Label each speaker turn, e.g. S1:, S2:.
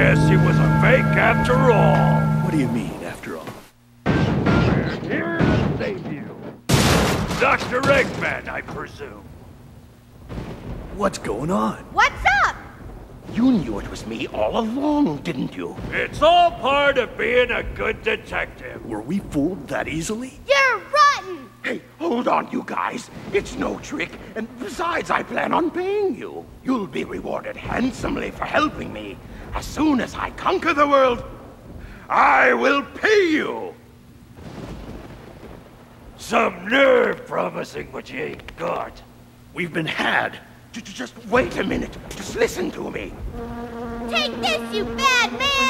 S1: guess he was a fake after all.
S2: What do you mean, after all?
S1: We're here to save you. Dr. Eggman, I presume.
S2: What's going on?
S3: What's up?
S4: You knew it was me all along, didn't you?
S1: It's all part of being a good detective.
S2: Were we fooled that easily?
S3: You're rotten!
S4: Hey, hold on, you guys. It's no trick, and besides, I plan on paying you. You'll be rewarded handsomely for helping me. As soon as I conquer the world, I will pay you.
S1: Some nerve promising what you ain't got.
S2: We've been had.
S4: J- Just wait a minute. Just listen to me.
S3: Take this, you bad man!